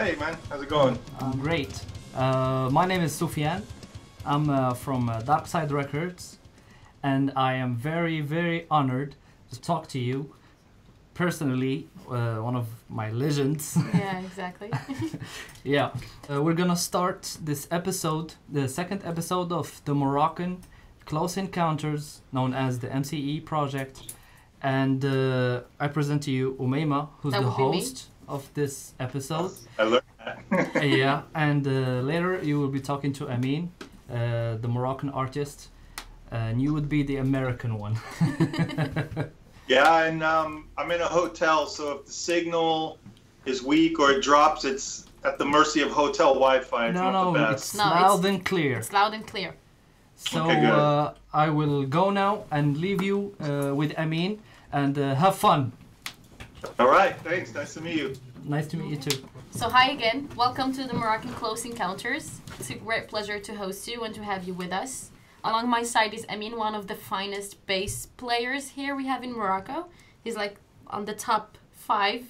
Hey man, how's it going? Um, great. Uh, my name is Sufyan. I'm uh, from uh, Dark Side Records, and I am very, very honored to talk to you personally, uh, one of my legends. Yeah, exactly. yeah, uh, we're gonna start this episode, the second episode of the Moroccan Close Encounters, known as the MCE project. And uh, I present to you Oumaima, who's That the host. be me. Host of this episode. I learned that. yeah, and uh, later you will be talking to Amine, uh, the Moroccan artist, and you would be the American one. yeah, and um, I'm in a hotel, so if the signal is weak or it drops, it's at the mercy of hotel Wi-Fi. It's no, not no, the it's. No, loud it's- and clear. it's loud and clear. So Okay, uh, I will go now and leave you uh, with Amine and uh, have fun. All right, thanks. Nice to meet you. Nice to meet you too. So hi again. Welcome to the Moroccan Close Encounters. It's a great pleasure to host you and to have you with us. Along my side is Amine, one of the finest bass players here we have in Morocco. He's like on the top five.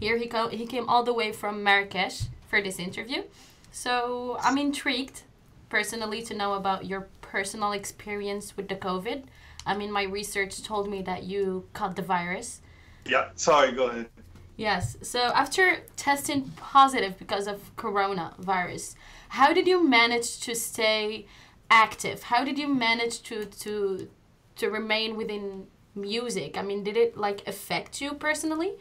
Here he co- he came all the way from Marrakesh for this interview. So I'm intrigued personally to know about your personal experience with the COVID. I mean, my research told me that you caught the virus. Yeah, sorry. Go ahead. Yes. So after testing positive because of coronavirus, how did you manage to stay active? How did you manage to to to remain within music? I mean, did it like affect you personally?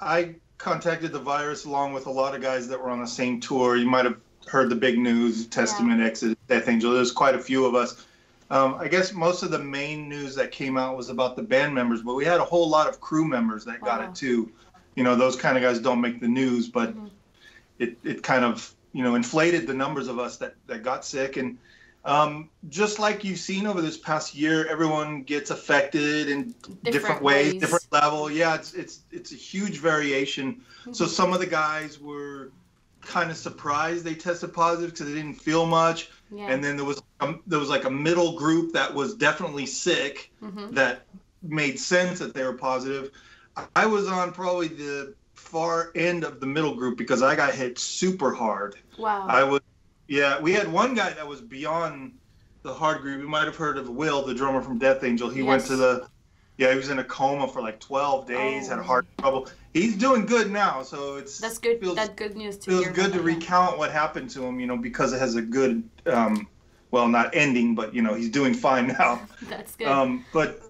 I contacted the virus along with a lot of guys that were on the same tour. You might have heard the big news: Testament, Exodus, Death Angel. There's quite a few of us. Um, I guess most of the main news that came out was about the band members, but we had a whole lot of crew members that got Wow. it too. You know, those kind of guys don't make the news, but Mhm. it, it kind of you know inflated the numbers of us that that got sick and. Um, just like you've seen over this past year, everyone gets affected in different, ways, ways. different level. Yeah, it's it's it's a huge variation. So Mhm. some of the guys were kind of surprised they tested positive because they didn't feel much, Yeah. and then there was um, there was like a middle group that was definitely sick hmm that made sense that they were positive. I was on probably the far end of the middle group because I got hit super hard. Wow. I was, yeah. We had one guy that was beyond the hard group. You might have heard of Will, the drummer from Death Angel. He went to the, yeah, he was in a coma for like 12 days, had Oh. heart trouble. He's doing good now, so it's That's good. Feels, That's good news to feels good to recount what happened to him, you know, because it has a good, um, well, not ending, but you know, he's doing fine now. That's good. Um, but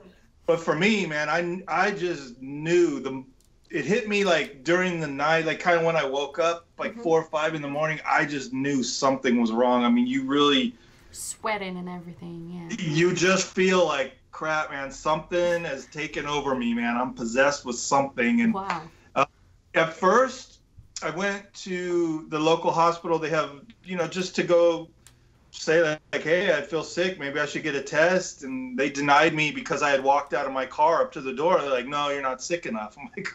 but for me, man, I I just knew the it hit me like during the night, like kind of when I woke up, like Mhm. four or five in the morning. I just knew something was wrong. I mean, you really Sweating and everything. Yeah. you just feel like crap, man. Something has taken over me, man. I'm possessed with something, and Wow. Uh, at first i went to the local hospital they have you know just to go say like hey i feel sick maybe i should get a test and they denied me because i had walked out of my car up to the door they're like no you're not sick enough i'm like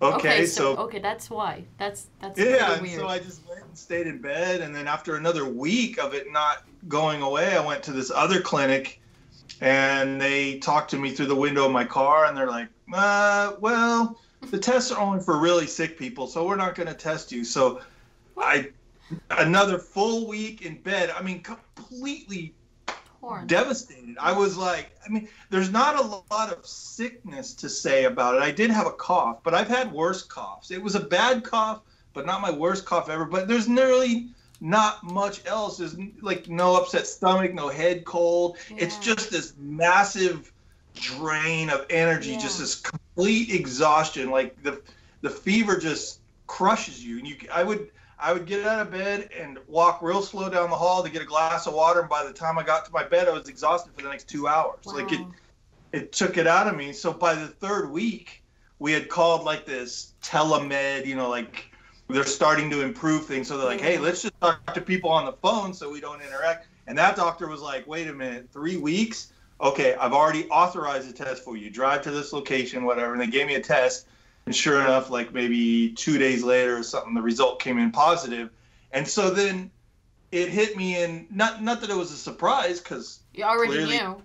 okay, so, okay, that's why. That's that's yeah and weird. so i just went and stayed in bed and then after another week of it not going away i went to this other clinic and they talked to me through the window of my car and they're like uh, well the tests are only for really sick people so we're not going to test you. So i another full week in bed i mean completely Torn. devastated. I was like i mean there's not a lot of sickness to say about it. I did have a cough but i've had worse coughs. It was a bad cough but not my worst cough ever but there's nearly not much else. Is like no upset stomach no head cold. It's just this massive drain of energy Yeah. just this complete exhaustion. Like the the fever just crushes you. And you i would i would get out of bed and walk real slow down the hall to get a glass of water. And by the time i got to my bed i was exhausted for the next two hours. Like it it took it out of me. So by the third week we had called like this telemed you know like they're starting to improve things. So they're like hey mm-hmm. let's just talk to people on the phone so we don't interact. And that doctor was like wait a minute three weeks? Okay i've already authorized a test for you. Drive to this location whatever. And they gave me a test. And sure enough like maybe two days later or something the result came in positive. And so then it hit me in not not that it was a surprise because You already clearly- knew.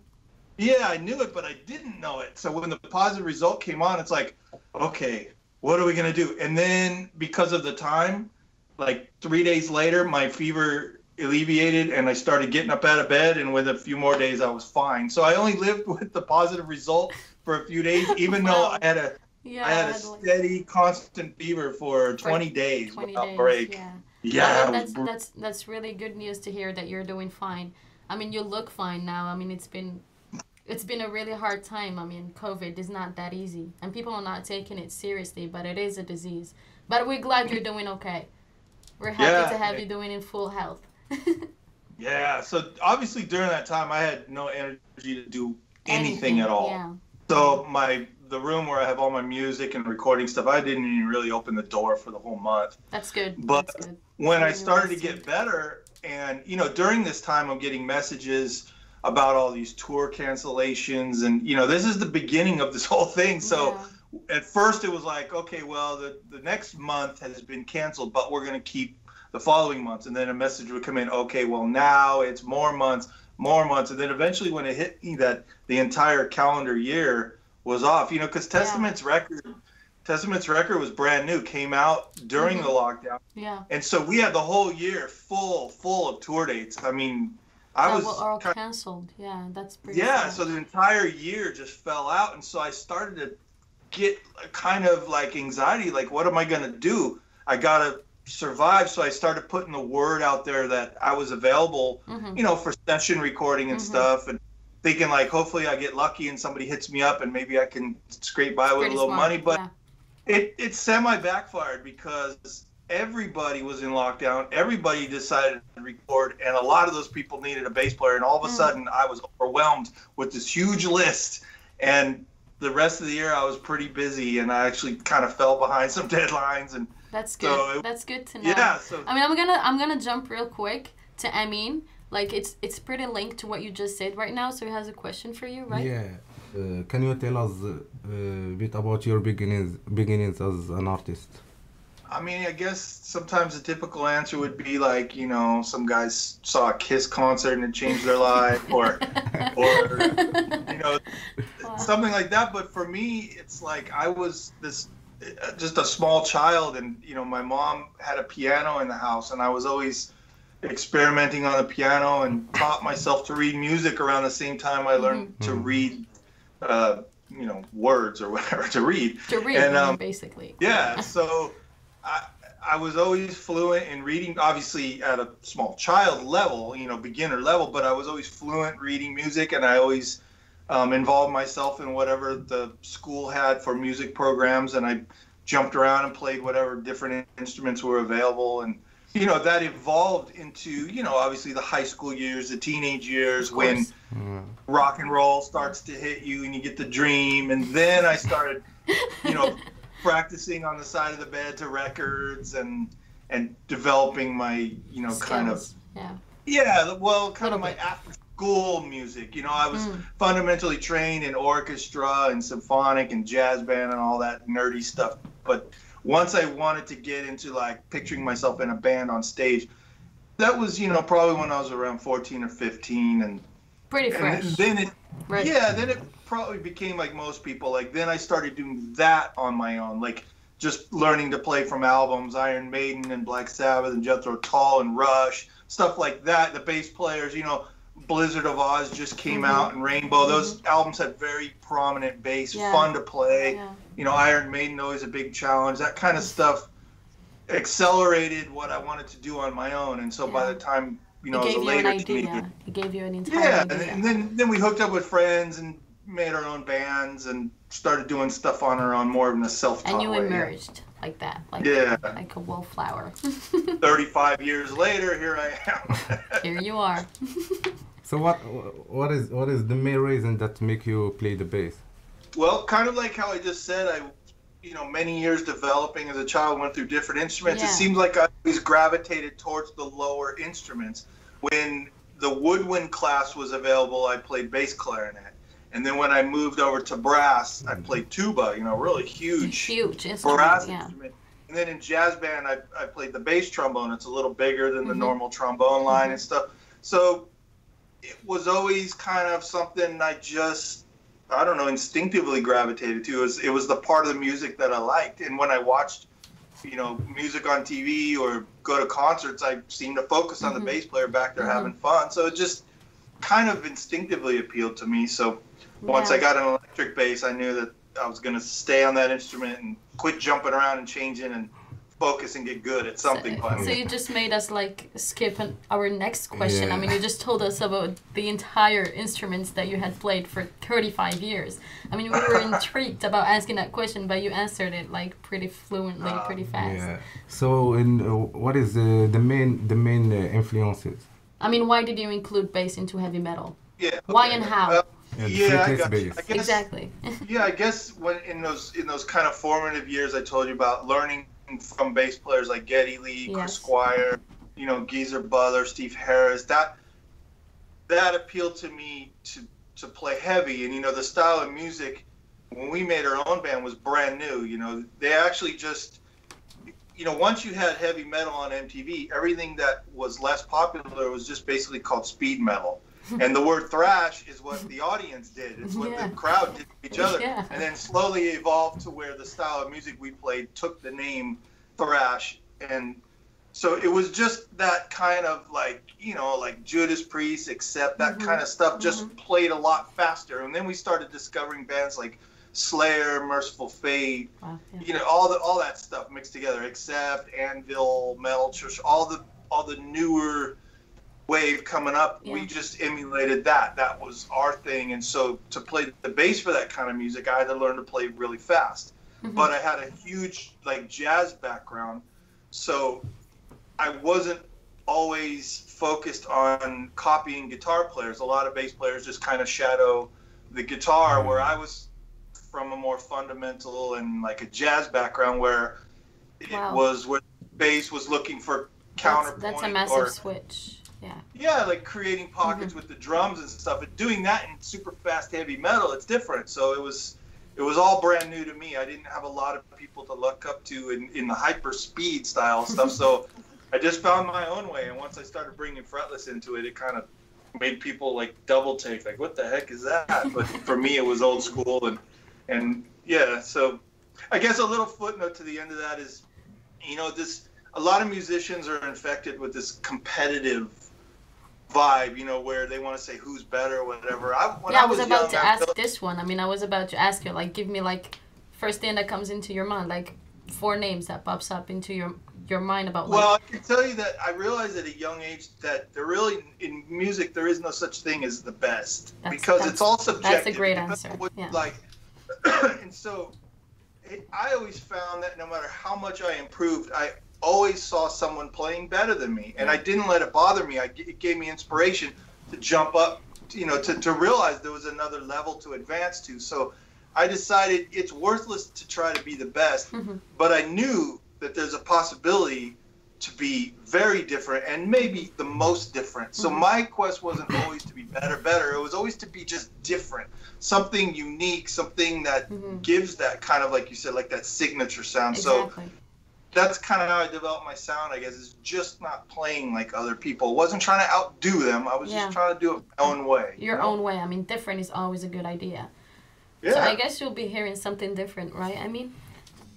yeah, I knew it, but I didn't know it. So when the positive result came on, it's like, okay, what are we gonna do? And then because of the time, like three days later, my fever alleviated and I started getting up out of bed. And with a few more days, I was fine. So I only lived with the positive result for a few days, even though I had a Yeah. I had a steady, constant fever for 20 days 20 without days, break. Yeah. Yeah, Well, that's that's that's really good news to hear that you're doing fine. I mean, you look fine now. I mean, it's been it's been a really hard time. I mean, COVID is not that easy, and people are not taking it seriously. But it is a disease. But we're glad you're doing okay. We're happy Yeah. to have you doing in full health. yeah. So obviously during that time, I had no energy to do anything, at all. Yeah. So my the room where I have all my music and recording stuff, I didn't even really open the door for the whole month. That's good. But That's good. when I started to get better, and you know, during this time, I'm getting messages about all these tour cancellations, and you know, this is the beginning of this whole thing. So Yeah. at first, it was like, okay, well, the the next month has been canceled, but we're gonna keep the following months, and then a message would come in, okay, well, now it's more months, more months, and then eventually, when it hit me that the entire calendar year was off, you know, because Yeah. Testament's record. Testament's record was brand new, came out during Mhm. the lockdown. yeah. And so we had the whole year full, full of tour dates. I mean, I that was were all kind canceled. Yeah, that's pretty. yeah. sad. So the entire year just fell out, and so I started to get kind of like anxiety. Like, what am I gonna do? I gotta survive. So I started putting the word out there that I was available, Mhm. you know, for session recording and Mhm. stuff, and thinking like, hopefully, I get lucky and somebody hits me up, and maybe I can scrape by with a little smart, money. But yeah. it it semi backfired because everybody was in lockdown. Everybody decided to record, and a lot of those people needed a bass player. And all of a Mm. sudden, I was overwhelmed with this huge list. And the rest of the year, I was pretty busy, and I actually kind of fell behind some deadlines. And That's good. So it- That's good to know. yeah, so I mean, I'm gonna I'm gonna jump real quick to Amine. Like it's it's pretty linked to what you just said right now. So he has a question for you, right? Yeah. Uh, can you tell us uh, a bit about your beginnings beginnings as an artist? I mean, I guess sometimes the typical answer would be like, you know, some guys saw a Kiss concert and it changed their life, or or you know Wow. something like that but for me it's like i was this uh, just a small child and you know my mom had a piano in the house and i was always experimenting on the piano and taught myself to read music around the same time i learned to Mhm. read uh, you know words or whatever to read to read, And, um, basically. yeah so i i was always fluent in reading obviously at a small child level you know beginner level but i was always fluent reading music and i always um, involved myself in whatever the school had for music programs and i jumped around and played whatever different instruments were available and you know that evolved into you know obviously the high school years the teenage years when. Uh, rock and roll starts to hit you and you get the dream and then i started you know practicing on the side of the bed to records and and developing my you know kind of Yeah. yeah well kind of my after school music you know i was Mm. fundamentally trained in orchestra and symphonic and jazz band and all that nerdy stuff but once i wanted to get into like picturing myself in a band on stage that was you know probably when i was around 14 or 15 and Pretty and fresh. then it right. yeah, then it probably became like most people. Like then I started doing that on my own, like just learning to play from albums, Iron Maiden and Black Sabbath and Jethro Tull and Rush, stuff like that. The bass players, you know, Blizzard of Ozz just came Mhm. out and Rainbow. Those albums had very prominent bass, Yeah. fun to play. Yeah. You know, Iron Maiden always a big challenge. That kind of stuff accelerated what I wanted to do on my own. And so by the time you know, it gave you an idea. teenager, It gave you an entire yeah, and, idea. and then then we hooked up with friends and made our own bands and started doing stuff on our own, more in a self-taught and you way. emerged like that, like Yeah. like a wallflower. Thirty-five years later, here I am. Here you are. so what what is what is the main reason that make you play the bass? well, kind of like how I just said, I, you know, many years developing as a child, went through different instruments. Yeah. It seems like I always gravitated towards the lower instruments. When the woodwind class was available, I played bass clarinet. And then when I moved over to brass, I played tuba, you know, really huge. Huge instrument. brass Yeah. instrument. And then in jazz band, I, I played the bass trombone. It's a little bigger than the Mhm. normal trombone line and stuff. So it was always kind of something I just, I don't know, instinctively gravitated to. It was, it was the part of the music that I liked. And when I watched you know music on TV or go to concerts, I seem to focus on Mhm. the bass player back there Mhm. having fun. So it just kind of instinctively appealed to me. So once Yeah. I got an electric bass, I knew that I was going to stay on that instrument and quit jumping around and changing and focus and get good at something. So, so you just made us like skip an, our next question. I mean, you just told us about the entire instruments that you had played for 35 years. I mean, we were intrigued about asking that question, but you answered it like pretty fluently, Ah, pretty fast. Yeah. So, in uh, what is the the main the main uh, influences? I mean, why did you include bass into heavy metal? yeah. Why and how? Well, Yeah, yeah, I got I guess, Exactly. yeah, I guess when in those in those kind of formative years I told you about learning from bass players like Geddy Lee, Chris Squire, you know, Geezer Butler, Steve Harris, that that appealed to me to to play heavy and you know the style of music when we made our own band was brand new, you know. They actually just you know, once you had heavy metal on MTV, everything that was less popular was just basically called speed metal. And the word thrash is what the audience did. It's what Yeah. the crowd did to each other. Yeah. And then slowly evolved to where the style of music we played took the name thrash. And so it was just that kind of like, you know, like Judas Priest, except that Mhm. kind of stuff just played a lot faster. And then we started discovering bands like Slayer, Mercyful Fate, Wow, yeah. you know all the all that stuff mixed together except anvil metal church all the all the newer wave coming up Yeah. we just emulated that that was our thing and so to play the bass for that kind of music i had to learn to play really fast Mhm. but i had a huge like jazz background so i wasn't always focused on copying guitar players a lot of bass players just kind of shadow the guitar where i was from a more fundamental and like a jazz background where it Wow. was where bass was looking for That's, counterpoint that's a massive or switch. Yeah. yeah like creating pockets Mm-hmm. with the drums and stuff and doing that in super fast heavy metal it's different so it was it was all brand new to me i didn't have a lot of people to look up to in, in the hyper speed style stuff so i just found my own way and once i started bringing fretless into it it kind of made people like double take like what the heck is that but for me it was old school and and yeah so i guess a little footnote to the end of that is you know this a lot of musicians are infected with this competitive vibe you know where they want to say who's better or whatever i when yeah, i I was, was, about young, to ask this one. I mean, I was about to ask you, like, give me like first thing that comes into your mind, like four names that pops up into your your mind about like. well i can tell you that i realized at a young age that there really in music there is no such thing as the best That's- because that's- it's all subjective great It depends answer, what yeah. like and so it, i always found that no matter how much i improved i always saw someone playing better than me and i didn't let it bother me I, it gave me inspiration to jump up you know to, to realize there was another level to advance to so i decided it's worthless to try to be the best Mhm. but i knew that there's a possibility to be very different and maybe the most different. So Mhm. my quest wasn't always to be better, better. It was always to be just different, something unique, something that Mhm. gives that kind of like you said, like that signature sound. So Exactly. That's kind of how I developed my sound. I guess is just not playing like other people. wasn't trying to outdo them. I was Yeah. just trying to do it my own way. you Your know? own way. I mean, different is always a good idea. Yeah. So I guess you'll be hearing something different, right? I mean,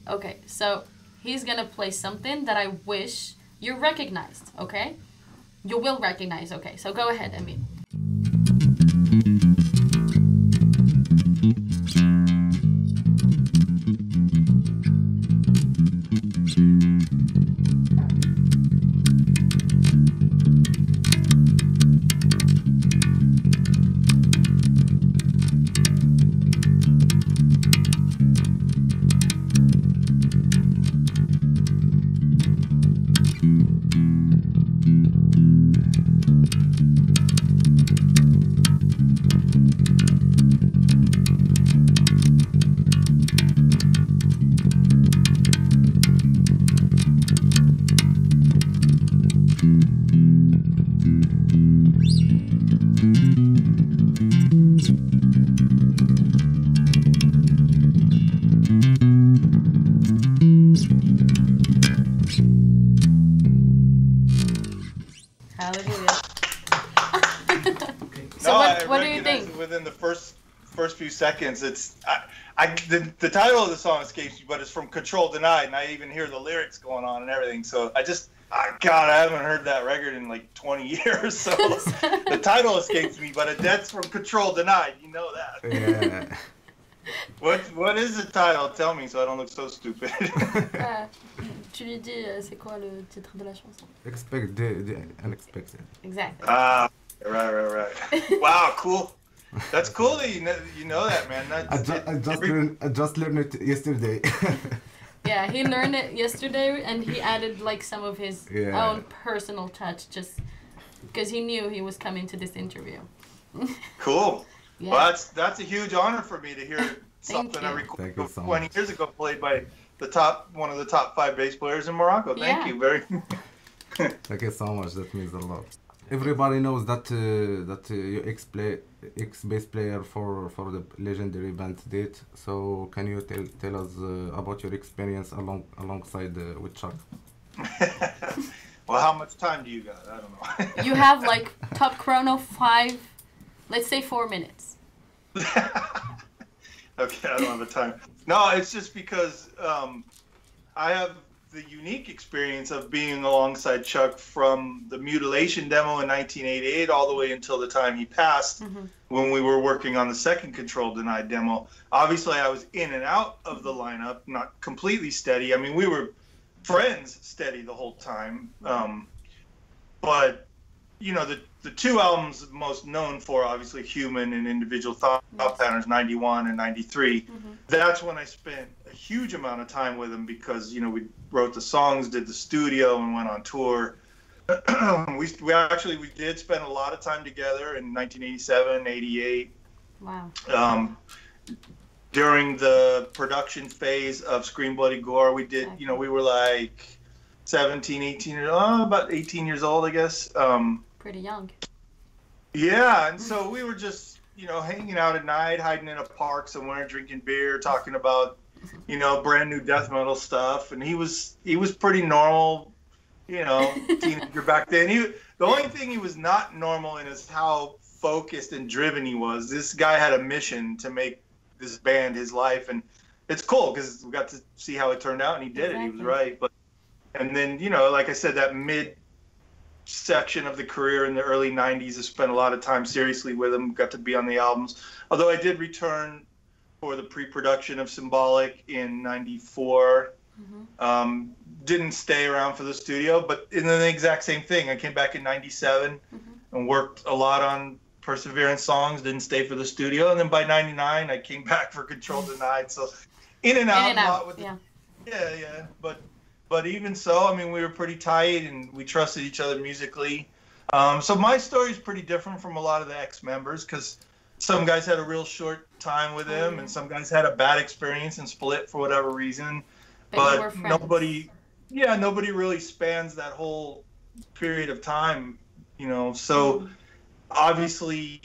okay, so he's gonna play something that I wish you recognized, okay? You will recognize, okay? So go ahead, Emil. Hallelujah. so No, what, I what few seconds. It's I, I the, the title of the song escapes me, but it's from Control Denied, and I even hear the lyrics going on and everything. So I just, I, God, I haven't heard that record in like 20 years. So the title escapes me, but a death's from Control Denied. You know that. Yeah. What What is the title? Tell me, so I don't look so stupid. Ah, tu lui dis euh, c'est quoi le titre de la chanson. Expect the, the unexpected. Exactly. Ah, right, right, right. Wow, cool. That's cool that you know, you know that, man. I, That's, ju- I just every- learned I just learned it yesterday. Yeah, he learned it yesterday and he added like some of his Yeah. own personal touch just because he knew he was coming to this interview. cool. Yeah. Well, that's that's a huge honor for me to hear something I recorded so 20 much. years ago, played by the top one of the top five bass players in Morocco. Thank Yeah. you very. Thank you so much. That means a lot. Everybody knows that uh, that uh, you ex play ex bass player for for the legendary band Death. So can you tell tell us uh, about your experience along alongside uh, with Chuck? well, how much time do you got? I don't know. You have like top chrono five, let's say four minutes. okay, I don't have the time. No, it's just because um, I have the unique experience of being alongside Chuck from the mutilation demo in 1988 all the way until the time he passed Mhm. when we were working on the second Control Denied demo. Obviously, I was in and out of the lineup, not completely steady. I mean, we were friends steady the whole time. Um, but, you know, the, the two albums most known for, obviously, Human and Individual Thought, Thought Patterns 91 and 93 Mhm. that's when I spent a huge amount of time with him because you know we wrote the songs, did the studio, and went on tour. we we actually we did spend a lot of time together in 1987, 88. Wow. Um, during the production phase of Scream Bloody Gore, we did you know we were like 17, 18, years- oh, about 18 years old, I guess. Um, Pretty young. yeah, and so we were just, you know, hanging out at night, hiding in a park somewhere, drinking beer, talking about, you know, brand new death metal stuff. And he was he was pretty normal, you know, teenager back then. He the only thing he was not normal in is how focused and driven he was. This guy had a mission to make this band his life, and it's cool because we got to see how it turned out, and he did it. He was right, but and then you know, like I said, that mid section of the career in the early 90s. I spent a lot of time seriously with him, got to be on the albums. Although I did return for the pre production of Symbolic in 94. Mhm. Um, didn't stay around for the studio, but in the exact same thing. I came back in 97 Mhm. and worked a lot on Perseverance songs, didn't stay for the studio. And then by 99, I came back for Control Denied. So in and out, In and a lot out. the Yeah. yeah, yeah, but but even so, I mean, we were pretty tight and we trusted each other musically. Um, so my story is pretty different from a lot of the ex members because some guys had a real short time with him, and some guys had a bad experience and split for whatever reason. But, But nobody, yeah, nobody really spans that whole period of time, you know. So Mhm. obviously,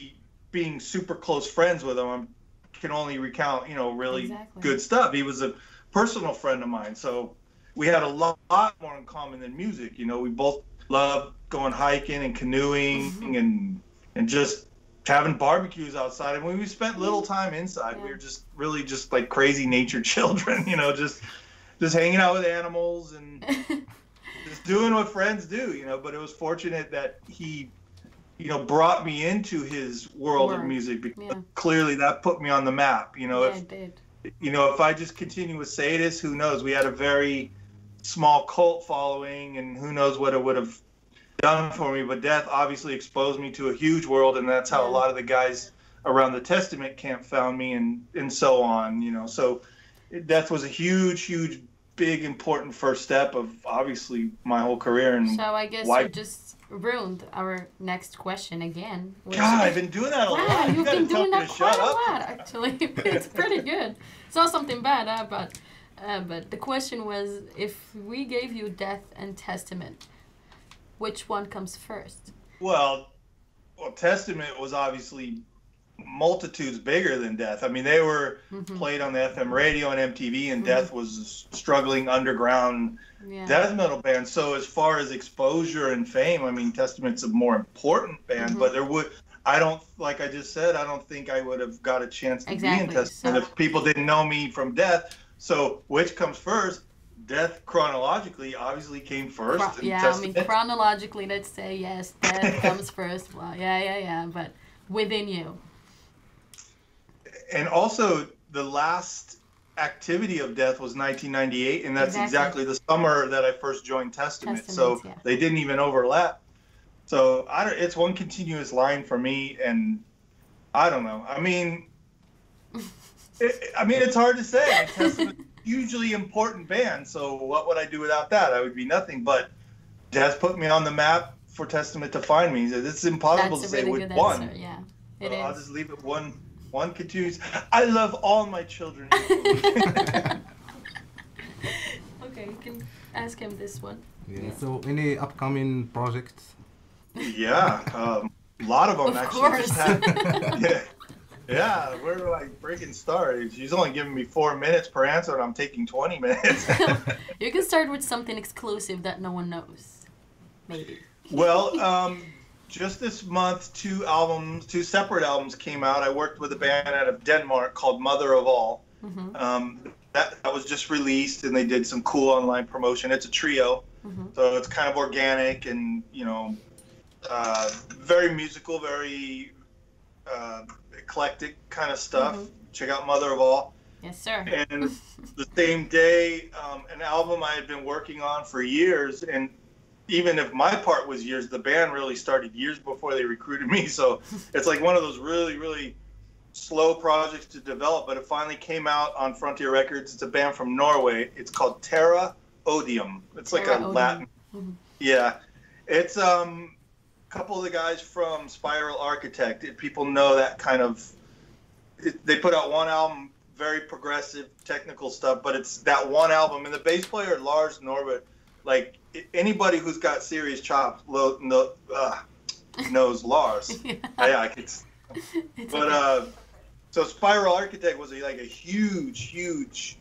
being super close friends with him, I can only recount, you know, really Exactly. good stuff. He was a personal friend of mine, so we had a lot, lot more in common than music. You know, we both loved going hiking and canoeing Mhm. and and just having barbecues outside. And when we spent little time inside, we were just really just like crazy nature children. You know, just just hanging out with animals and just doing what friends do, you know. But it was fortunate that he, you know, brought me into his world of music because Yeah. clearly that put me on the map. You know, yeah, if it did. you know, if I just continue with Sadus, who knows? We had a very small cult following, and who knows what it would have done for me. But death obviously exposed me to a huge world, and that's how a lot of the guys around the Testament camp found me, and and so on. You know, so death was a huge, huge, big, important first step of obviously my whole career. And So I guess why- you just ruined our next question again. which- God, I've been doing that a lot. You you've been doing that quite a up. lot, actually. it's pretty good. It's not something bad, huh? but uh, but the question was, if we gave you Death and Testament, which one comes first? Well, well, Testament was obviously multitudes bigger than Death. I mean, they were Mhm. played on the FM radio and MTV, and Mhm. Death was struggling underground Yeah. death metal band. So, as far as exposure and fame, I mean, Testament's a more important band, Mhm. but there would I don't like I just said. I don't think I would have got a chance to be in Testament so- if people didn't know me from Death. So which comes first? Death chronologically obviously came first. Chro- and yeah, I mean chronologically, let's say yes, death comes first. Well, yeah, yeah, yeah, but within you. and also the last activity of death was 1998 and that's Exactly. exactly, the summer that i first joined testament, Testament, so yeah. they didn't even overlap so i don't it's one continuous line for me and i don't know i mean it, i mean it's hard to say testament hugely important band so what would i do without that i would be nothing but death put me on the map for testament to find me it's impossible That's to say really which good one answer. Yeah, it so I'll just leave it one one continues. I love all my children. okay, you can ask him this one. Yeah. Yeah. So any upcoming projects? yeah, um, a lot of them Of actually. course. Just have, yeah, yeah, we're like breaking stars. She's only giving me four minutes per answer, and I'm taking twenty minutes. you can start with something exclusive that no one knows. Maybe. well, um, just this month, two albums, two separate albums came out. I worked with a band out of Denmark called Mother of All. hmm Um, that, that was just released, and they did some cool online promotion. It's a trio. hmm So it's kind of organic and you know, uh, very musical, very uh, eclectic kind of stuff. Mhm. Check out Mother of All. Yes, sir. And the same day, um, an album I had been working on for years, and even if my part was years, the band really started years before they recruited me. So it's like one of those really, really slow projects to develop, but it finally came out on Frontier Records. It's a band from Norway. It's called Terra Odium. It's like Terra a Odium. Latin. Mhm. Yeah, it's um, a couple of the guys from Spiral Architect. People know that kind of. It, they put out one album, very progressive technical stuff, but it's that one album. And the bass player Lars Norberg, like anybody who's got serious chops, lo, no, uh, knows Lars. yeah. yeah, I could. But uh, so Spiral Architect was a, like a huge, huge,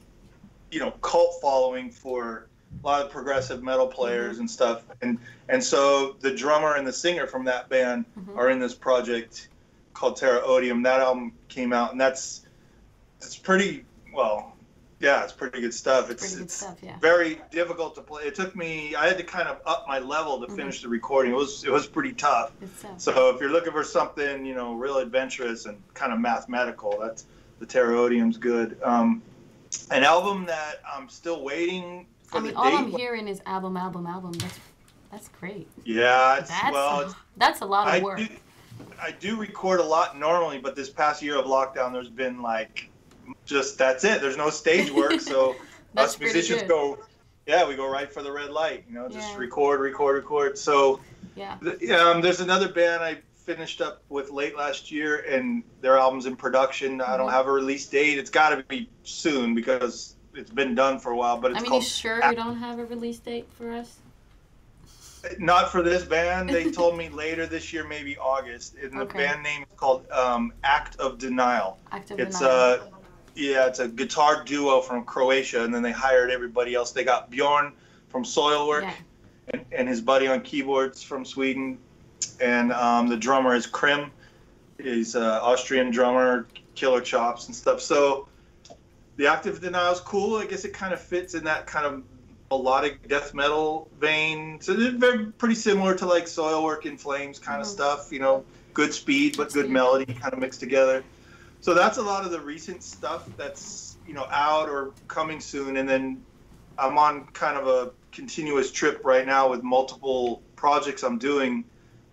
you know, cult following for a lot of progressive metal players and stuff. And and so the drummer and the singer from that band Mhm. are in this project called Terra Odium. That album came out, and that's it's pretty well, yeah, it's pretty good stuff. It's good it's stuff. Yeah. very difficult to play. It took me. I had to kind of up my level to Mhm. finish the recording. It was it was pretty tough. It's uh, So if you're looking for something, you know, real adventurous and kind of mathematical, that's the Terra Odium's good. Um, an album that I'm still waiting I mean, all. I'm hearing is album, album, album. That's that's great. yeah, it's, That's well, it's, that's a lot of I work. do, I do record a lot normally, but this past year of lockdown, there's been like just that's it. There's no stage work, so us musicians good. go. Yeah, we go right for the red light. You know, just Yeah. record, record, record. So Yeah. Th- Um, there's another band I finished up with late last year, and their album's in production. I don't Mhm. have a release date. It's got to be soon because it's been done for a while. But it's I mean, you sure you don't have a release date for us? not for this band. They told me later this year, maybe August. And the Okay. band name is called um, Act of Denial. Active It's denial. uh, yeah, it's a guitar duo from Croatia, and then they hired everybody else. They got Bjorn from Soilwork. Yeah. and, and his buddy on keyboards from Sweden, and um, the drummer is Krim. He's an Austrian drummer, killer chops and stuff. So the Act of Denial is cool. I guess it kind of fits in that kind of melodic death metal vein. So very pretty similar to like Soilwork in Flames kind of Mhm. stuff. You know, good speed but Good melody kind of mixed together. So that's a lot of the recent stuff that's you know out or coming soon, and then I'm on kind of a continuous trip right now with multiple projects I'm doing.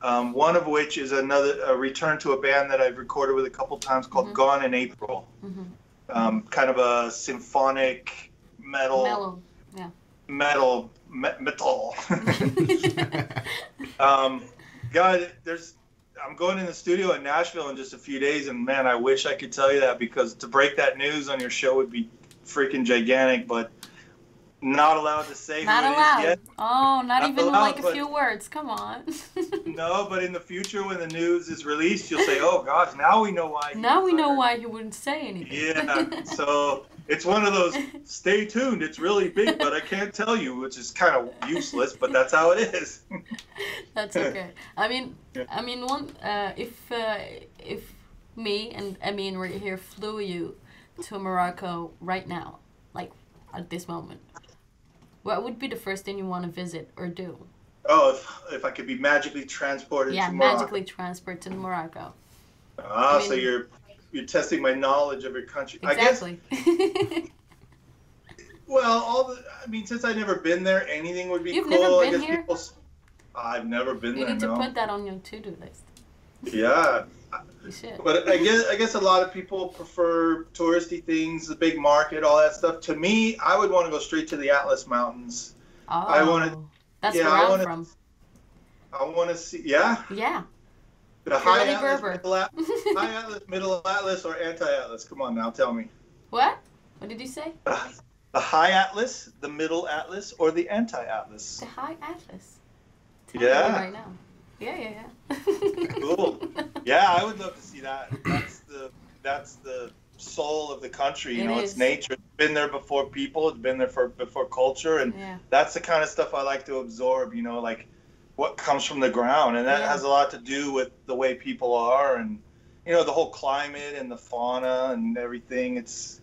Um, one of which is another a return to a band that I've recorded with a couple times called Mhm. Gone in April. Mhm. Um, kind of a symphonic metal Mellow. metal me- metal. um, God, there's. I'm going in the studio in Nashville in just a few days, and man, I wish I could tell you that because to break that news on your show would be freaking gigantic. But not allowed to say Not who it is allowed. yet. Oh, not, Not even allowed, like a few words. Come on. No, but in the future, when the news is released, you'll say, "Oh gosh, now we know why." now we know why you wouldn't say anything. Yeah. so it's one of those. Stay tuned. It's really big, but I can't tell you, which is kind of useless. But that's how it is. That's okay. I mean, Yeah. I mean, one uh, if uh, if me and I mean right here flew you to Morocco right now, like at this moment, what would be the first thing you want to visit or do? oh, if, if I could be magically transported yeah, to Morocco. magically transport to Morocco. Ah, I so you're you're testing my knowledge of your country. I guess. Exactly. Well, all the. I mean, since I've never been there, anything would be You've cool. never I been guess here? people. I've never been you there. You need to no. put that on your to-do list. Yeah, You should. but I guess I guess a lot of people prefer touristy things, the big market, all that stuff. To me, I would want to go straight to the Atlas Mountains. Oh, I wanna- That's yeah, where I I'm wanna- from. I want to see, yeah, Yeah. the high Atlas, middle, high Atlas, middle Atlas, or anti-Atlas. Come on now, tell me. what? What did you say? The high Atlas, the middle Atlas, or the anti-Atlas? The High Atlas. Tell Yeah. Right now. Yeah, yeah, yeah. Cool. Yeah, I would love to see that. That's the that's the soul of the country. You It know, is. it's nature. It's been there before people. It's been there for before culture, and Yeah. that's the kind of stuff I like to absorb. You know, like what comes from the ground, and that Yeah. has a lot to do with the way people are, and you know, the whole climate and the fauna and everything. It's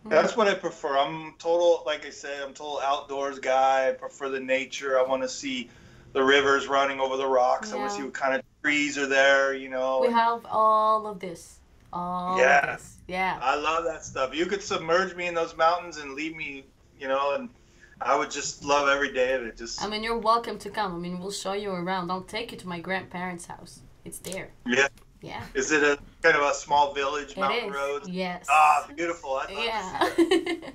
mm-hmm. that's what I prefer. I'm total, like I said, I'm total outdoors guy. I prefer the nature. I want to see the rivers running over the rocks. I want to see what kind of trees are there. You know, We have all of this. All Yeah. of this. Yeah. I love that stuff. You could submerge me in those mountains and leave me, you know, and I would just love every day of it. Just I mean, you're welcome to come. I mean, we'll show you around. I'll take you to my grandparents' house. It's there. yeah. Yeah. Is it a kind of a small village, It mountain is. roads? Yes. Ah, beautiful. I'd love to Yeah. see that.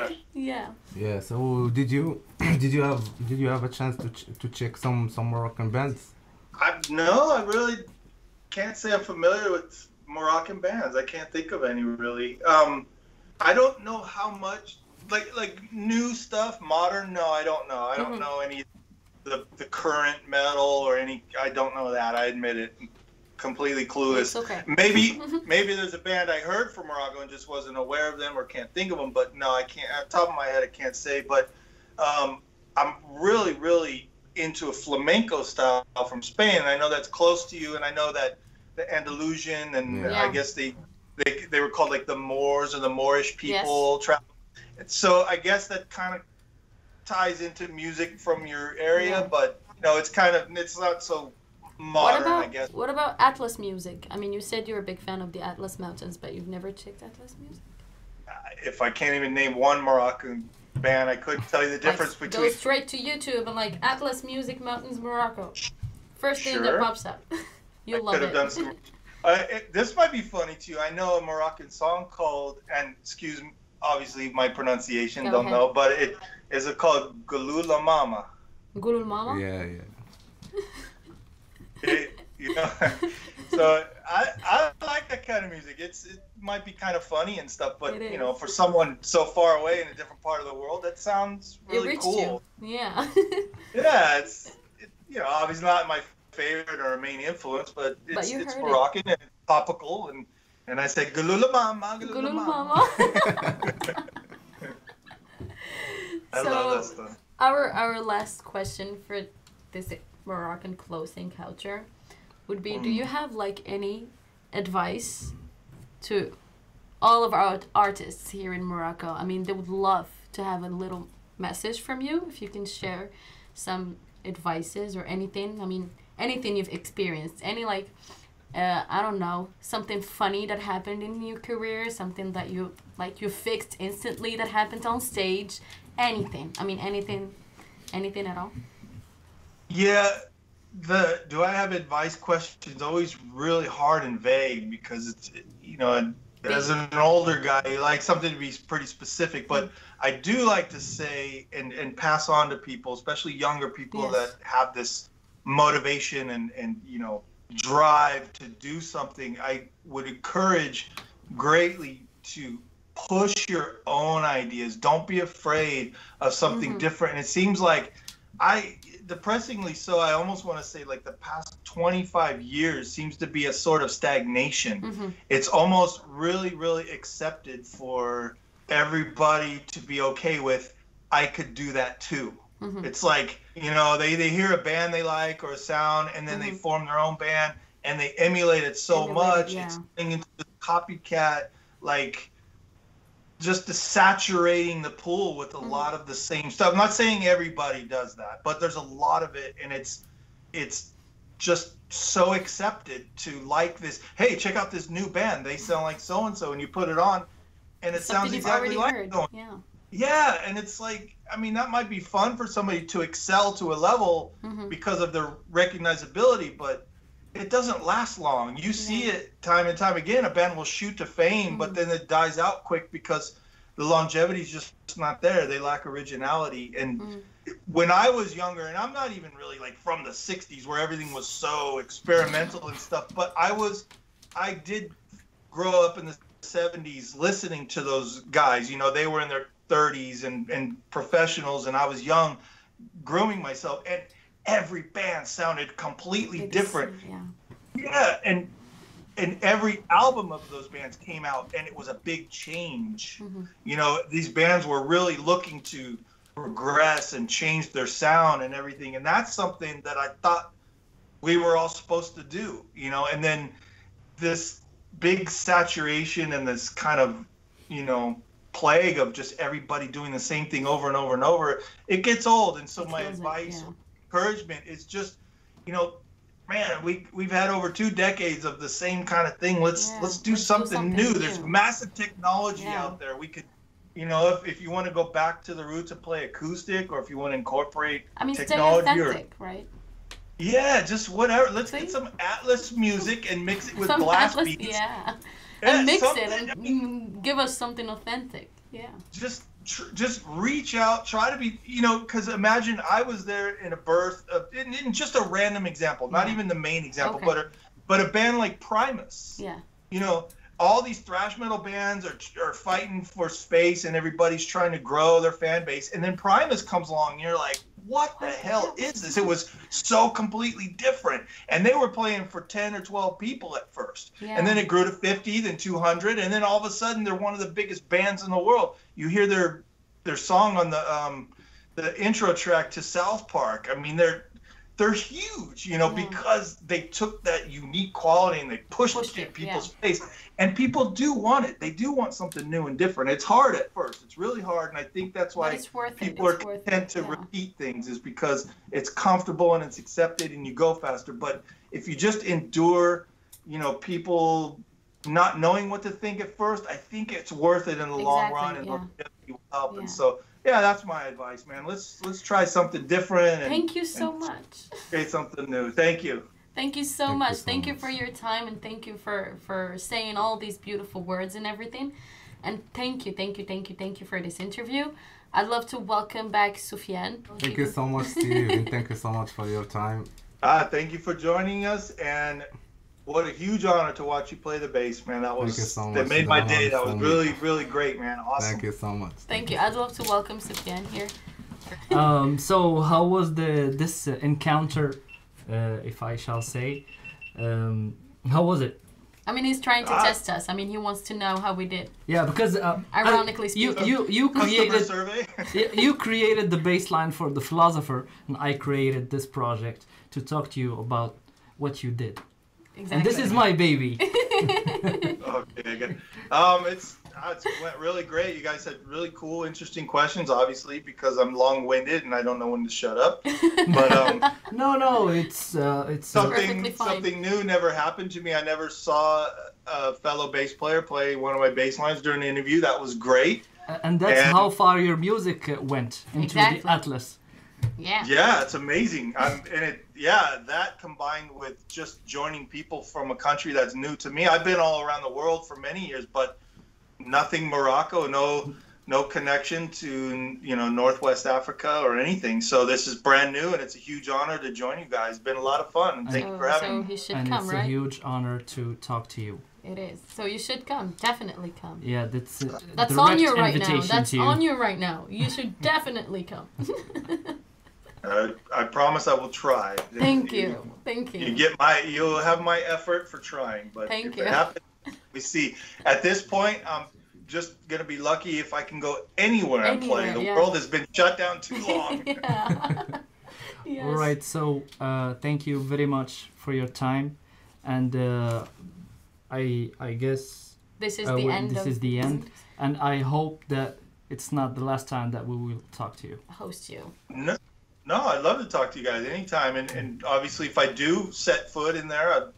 Uh, yeah. Yeah. So did you did you have did you have a chance to ch- to check some some Moroccan bands? I no, I really can't say I'm familiar with Moroccan bands. I can't think of any really. Um, I don't know how much like like new stuff, modern. No, I don't know. I don't Mhm. know any the the current metal or any. I don't know that. I admit it. Completely clueless. It's okay. Maybe maybe there's a band I heard from Morocco and just wasn't aware of them or can't think of them. But no, I can't. At the top of my head, I can't say. But um, I'm really really into a flamenco style from Spain. I know that's close to you, and I know that the Andalusian and Yeah. I guess they, they they were called like the Moors or the Moorish people. Yes. Tra- so I guess that kind of ties into music from your area, Yeah. but you know, it's kind of it's not so What about I guess. what about Atlas music? I mean, you said you're a big fan of the Atlas Mountains, but you've never checked Atlas music. if I can't even name one Moroccan band, I couldn't tell you the difference like, between. Go straight to YouTube and like Atlas Music Mountains Morocco. First thing that pops up. You'll I love could have it. done some. Uh, it, this might be funny to you. I know a Moroccan song called, and excuse me, obviously my pronunciation, Go don't ahead. know, but it is it called Galula Mama. Gulul Mama? Yeah, yeah. It- you know, so I I like that kind of music. It's it might be kind of funny and stuff, but you know, for someone so far away in a different part of the world, that sounds really cool. you. Yeah. Yeah, it's it, you know obviously not my favorite or main influence, but it's you it's heard it. Moroccan and topical, and and I say mama, galula mama. Mama. I So- love that stuff. our our last question for this Moroccan Close Encounters would be: Do you Mm. have like any advice to all of our artists here in Morocco? I mean, they would love to have a little message from you if you can share some advices or anything. I mean, anything you've experienced, any like. Uh, I don't know something funny that happened in your career, something that you like you fixed instantly that happened on stage, anything. I mean anything, anything at all. Yeah, the do I have advice questions always really hard and vague because it's you know as an older guy you like something to be pretty specific but I do like to say and and pass on to people especially younger people Yes. that have this motivation and and you know drive to do something I would encourage greatly to push your own ideas. Don't be afraid of something Mhm. different. And it seems like I depressingly so I almost want to say like the past 25 years seems to be a sort of stagnation. Mhm. It's almost really really accepted for everybody to be okay with I could do that too. Mhm. It's like, you know, they, they hear a band they like or a sound and then they Mhm. form their own band and they emulate it so Emulate much. yeah. It's into this copycat, like just the saturating the pool with a Mhm. lot of the same stuff. I'm not saying everybody does that, but there's a lot of it and it's it's just so accepted to like this. Hey, check out this new band. They sound like so and so and you put it on and it Something sounds exactly like heard. Yeah. yeah, and it's like, I mean, that might be fun for somebody to excel to a level Mhm. because of their recognizability, but it doesn't last long. You see it time and time again. A band will shoot to fame, but Mhm. then it dies out quick because the longevity is just not there. They lack originality. And Mhm. when I was younger, and I'm not even really like from the 60s where everything was so experimental and stuff, but I was, I did grow up in the 70s listening to those guys. You know, they were in their 30s and, and professionals, and I was young, grooming myself, and every band sounded completely is- different. Yeah. Yeah, and and every album of those bands came out, and it was a big change. Mhm. You know, these bands were really looking to progress and change their sound and everything, and that's something that I thought we were all supposed to do. You know, and then this big saturation and this kind of, you know, plague of just everybody doing the same thing over and over and over, it gets old. And so It my advice yeah. Encouragement is just you know man we we've had over two decades of the same kind of thing let's Yeah, let's do let's do something, something new. new. there's massive technology Yeah. out there we could you know if, if you want to go back to the roots and play acoustic or if you want to incorporate I mean, stay technology or- right? yeah just whatever let's See? get some atlas music and mix it with Some blast Atlas- beats yeah. Yeah, and mix it and I mean, give us something authentic. Yeah. just tr- just reach out try to be you know because imagine i was there in a birth of in, in just a random example not Yeah. even the main example Okay. but a, but a band like primus Yeah. you know all these thrash metal bands are, are fighting for space and everybody's trying to grow their fan base and then primus comes along and you're like what the hell is this? It was so completely different. And they were playing for 10 or 12 people at first. Yeah. and then it grew to 50 then 200 and then all of a sudden they're one of the biggest bands in the world. You hear their their song on the um the intro track to south park. I mean they're they're huge you know Yeah. because they took that unique quality and they pushed, Pushed it in people's face and people do want it they do want something new and different it's hard at first it's really hard and i think that's why it's worth it. people are worth content it. to yeah. repeat things is because it's comfortable and it's accepted and you go faster. But if you just endure, you know, people not knowing what to think at first, I think it's worth it in the long run and yeah. longevity will help. Yeah. And so, yeah, that's my advice, man. Let's let's try something different and Thank you so and- much. create something new. Thank you. Thank you so Thank you much. so thank you for your time and thank you for for saying all these beautiful words and everything. And thank you, thank you, thank you, thank you for this interview. I'd love to welcome back Soufiane. Thank you so much, Steve, and thank you so much for your time. Ah, thank you for joining us and. What a huge honor to watch you play the bass, man. That was you so that much. made my day. That was fun. really, really great, man. Awesome. Thank you so much. Thank you. I'd love to welcome Soufiane here. um, so how was the this uh, encounter, uh, if I shall say? Um, how was it? I mean, he's trying to Ah. test us. I mean, he wants to know how we did. Yeah, because uh, Ironically you speaking. you you Customer created survey. you created the baseline for the philosopher, and I created this project to talk to you about what you did. Exactly. And this is my baby. okay, good. Um, it's uh, it's went really great. You guys had really cool, interesting questions. Obviously, because I'm long-winded and I don't know when to shut up. But um, no, no, it's uh, it's uh, something something new never happened to me. I never saw a fellow bass player play one of my bass lines during the interview. That was great. and that's and- how far your music uh, went into Exactly. the atlas. Yeah. Yeah, it's amazing. I'm, and it, yeah, that combined with just joining people from a country that's new to me. I've been all around the world for many years, but nothing Morocco, no, no connection to you know Northwest Africa or anything. So this is brand new, and it's a huge honor to join you guys. It's been a lot of fun. And thank you for having so me. he should and come, it's right? a huge honor to talk to you. It is. So you should come. Definitely come. Yeah, that's uh, That's on you right now. That's you. on you right now. You should definitely come. Uh, I promise I will try. Thank you. Thank You you. get my, you'll have my effort for trying, but Thank if you. it happens, we see. At this point, I'm just gonna be lucky if I can go anywhere I'm Anywhere. The yeah. world has been shut down too long. yeah. yes. All right, so uh, thank you very much for your time, and uh, I I guess This is uh, the end this of is the end, and I hope that it's not the last time that we will talk to you. host you. No, no, I'd love to talk to you guys anytime, and, and obviously if I do set foot in there, I'd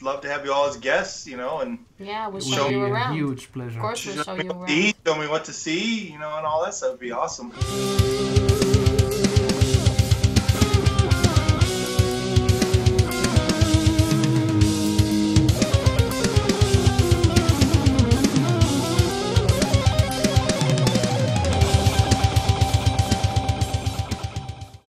love to have you all as guests, you know, and Yeah, we'll show you around. huge pleasure. Of course, we'll show show you around. eat, show me what to see, you know, and all that stuff would be awesome.